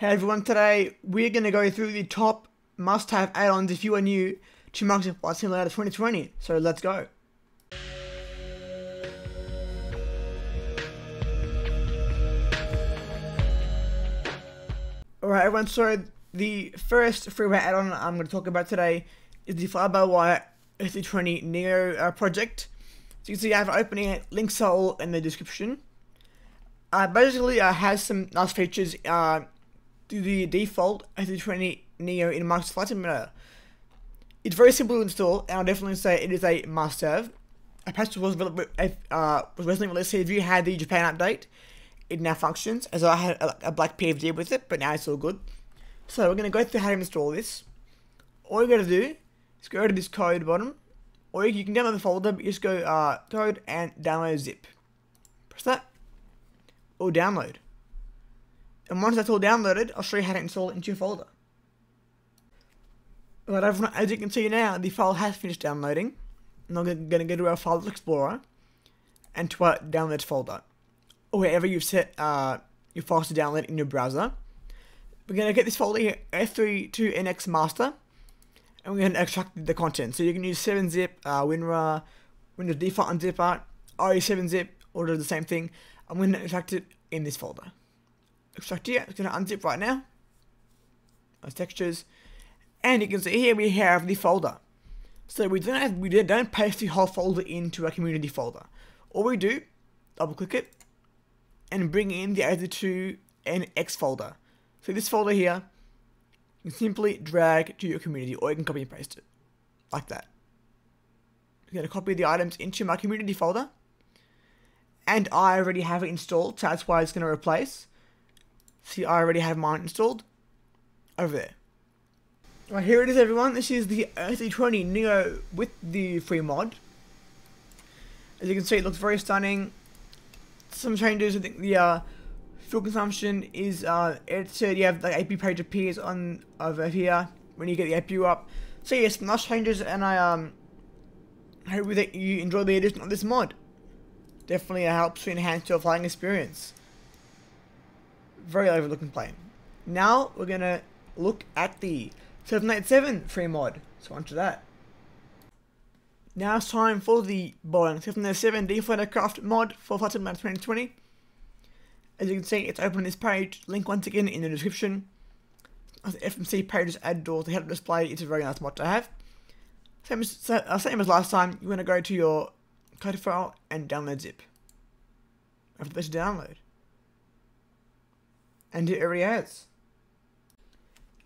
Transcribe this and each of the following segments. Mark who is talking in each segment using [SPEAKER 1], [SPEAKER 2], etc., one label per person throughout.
[SPEAKER 1] Hey everyone, today we're going to go through the top must-have add-ons if you are new to Microsoft Flight Simulator 2020. So let's go. Alright everyone, so the first freeware add-on I'm going to talk about today is the Fly-by-Wire A320 Neo uh, project. So you can see I have an opening, links are all in the description. Uh, basically, uh, has some nice features uh, to the default A320 Neo in Microsoft Flight Simulator. It's very simple to install, and I'll definitely say it is a must-have. A patch was, uh, was recently released. If you had the Japan update, it now functions, as I had a, black PFD with it, but now it's all good. So we're going to go through how to install this. All you got to do is go to this code bottom, or you can download the folder, but just go uh, code and download zip. Press that, or download. And once that's all downloaded, I'll show you how to install it into your folder. But as you can see now, the file has finished downloading. And I'm going to go to our File Explorer and to our Downloads folder. Or wherever you've set uh, your files to download in your browser. We're going to get this folder here, A32NX Master. And we're going to extract the content. So you can use 7-zip, uh, WinRAR, Windows Default Unzipper, RE7-zip, or do the same thing. I'm going to extract it in this folder extract here. It's going to unzip right now. Those textures. And you can see here we have the folder. So we don't have, we don't paste the whole folder into a community folder. All we do, double click it, and bring in the other two x folder. So this folder here, you simply drag to your community, or you can copy and paste it, like that. I'm going to copy the items into my community folder, and I already have it installed, so that's why it's going to replace. See, I already have mine installed. Over there. Right, here it is everyone. This is the A320 Neo with the free mod. As you can see, it looks very stunning. Some changes, I think the uh, fuel consumption is uh, edited. You have the AP page appears on over here when you get the APU up. So yes, nice changes, and I um hope that you enjoy the addition of this mod. Definitely helps to enhance your flying experience very overlooking plane. Now we're gonna look at the 787 free mod. So onto that. Now it's time for the Boeing 787 Deflator Aircraft mod for Flight Simulator 2020. As you can see, it's open on this page. Link once again in the description. The FMC page is added to head-up display. It's a very nice mod to have. Same as, uh, same as last time, you're going to go to your code file and download zip. After this download. And it already has.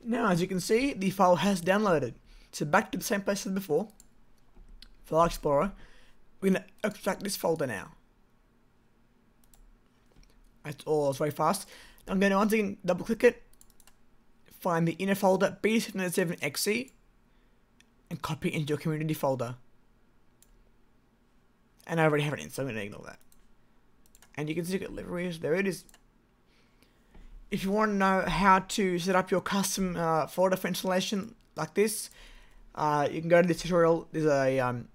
[SPEAKER 1] Now, as you can see, the file has downloaded. So back to the same place as before. File Explorer. We're going to extract this folder now. That's all, it's very fast. I'm going to once again double click it. Find the inner folder B707XC. And copy it into your community folder. And I already have it in, so I'm going to ignore that. And you can see it liveries. There it is if you want to know how to set up your custom uh, folder for installation like this, uh, you can go to the tutorial. There's a um,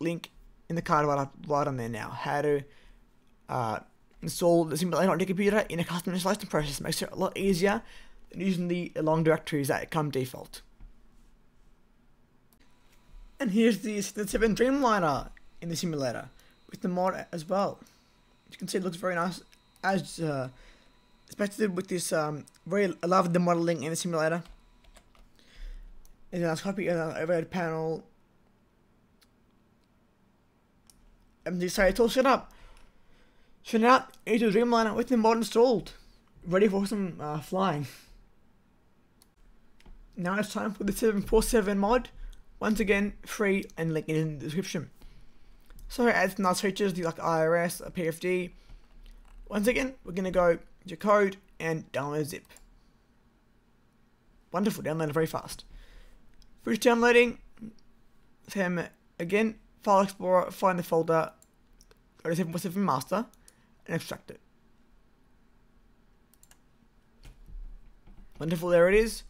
[SPEAKER 1] link in the card right, right on there now. How to uh, install the simulator on your computer in a custom installation process. Makes it a lot easier than using the long directories that come default. And here's the 7 Dreamliner in the simulator with the mod as well. You can see it looks very nice as uh, especially with this um, very I love the modeling in the simulator. And then I copy an overhead panel. And decided to set up. So now into Dreamliner with the mod installed. Ready for some uh, flying. Now it's time for the 747 mod. Once again, free and link in the description. So adds nice features like IRS, a PFD. Once again, we're going to go your code, and download zip. Wonderful, downloaded very fast. Finish downloading, same again, File Explorer, find the folder, go to 747 master, and extract it. Wonderful, there it is.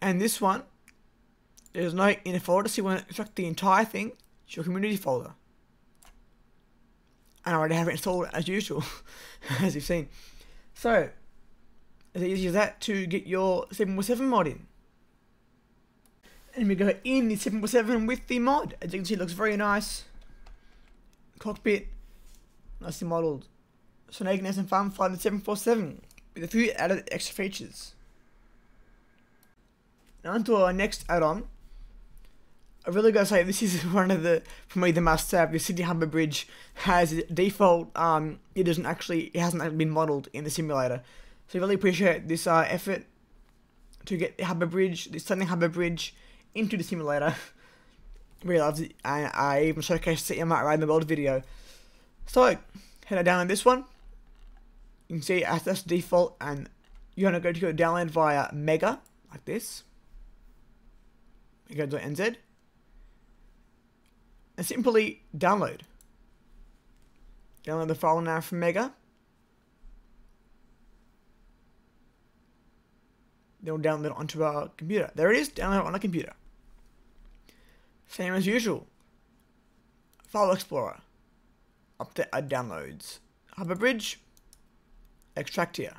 [SPEAKER 1] And this one, there's no inner folder, so you want to extract the entire thing to your community folder. And I already have it installed as usual, as you've seen. So, as easy as that to get your 747 mod in. And we go in the 747 with the mod. As you can see, it looks very nice. Cockpit, nicely modelled. So now you can have some fun flying the 747 with a few added extra features. Now onto our next add-on. I really gotta say this is one of the for me the must have. The Sydney Harbour Bridge has default um it doesn't actually it hasn't been modelled in the simulator. So I really appreciate this uh, effort to get the Harbour Bridge, the Sydney Harbour Bridge into the simulator. really loved it and I even showcased it in my Ride the World video. So head down on this one. You can see as that's default and you're gonna go to your download via Mega like this. You go to NZ and simply download. Download the file now from Mega. Then we'll download it onto our computer. There it is, download it on a computer. Same as usual. File Explorer. Update our downloads. Harbour Bridge. Extract here.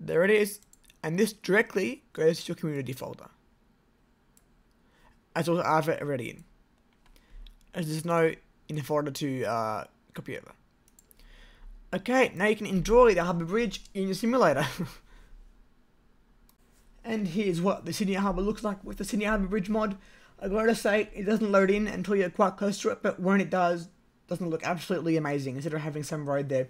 [SPEAKER 1] There it is. And this directly goes to your community folder. As it already in. As there's no in the folder to uh, copy over. Okay, now you can enjoy the Harbour Bridge in your simulator. and here's what the Sydney Harbour looks like with the Sydney Harbour Bridge mod. I gotta say, it doesn't load in until you're quite close to it, but when it does, it doesn't look absolutely amazing instead of having some road there.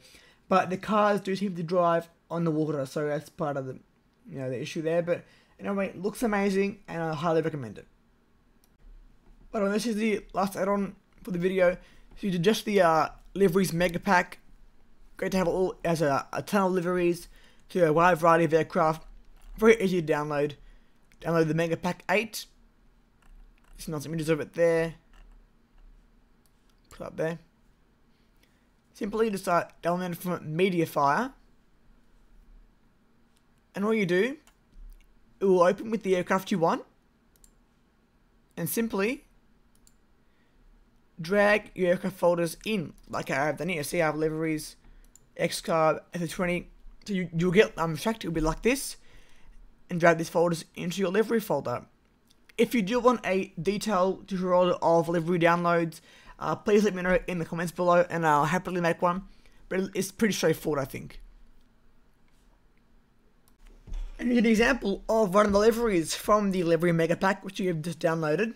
[SPEAKER 1] But the cars do seem to drive on the water, so that's part of the you know the issue there. But anyway, it looks amazing, and I highly recommend it. But this is the last add-on for the video. So you did just the uh, liveries mega pack Great to have it all as a, a ton of liveries to a wide variety of aircraft. Very easy to download. Download the Mega Pack 8. Some nice images of it there. Put up there. Simply just start downloading from Mediafire. And all you do, it will open with the aircraft you want. And simply drag your aircraft folders in, like I have done here. See, I have liveries, X-Carb, S20. So you, you'll get um, Abstract, it'll be like this, and drag these folders into your livery folder. If you do want a detailed tutorial of livery downloads, uh, please let me know in the comments below and I'll happily make one. But it's pretty straightforward, I think. And here's an example of one of the liveries from the Livery Mega Pack, which you have just downloaded.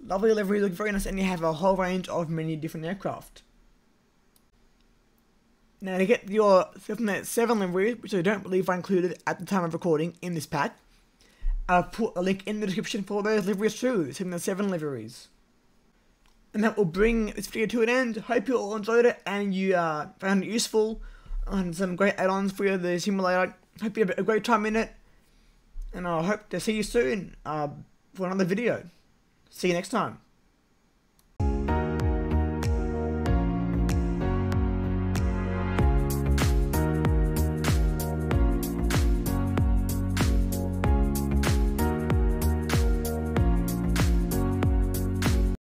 [SPEAKER 1] Lovely livery, look very nice, and you have a whole range of many different aircraft. Now to get your 7 livery, which I don't believe I included at the time of recording in this pack, I've put a link in the description for those liveries too, the 7 liveries. And that will bring this video to an end. Hope you all enjoyed it and you uh, found it useful and some great add-ons for the simulator. Hope you had a great time in it. And I hope to see you soon uh, for another video. See you next time.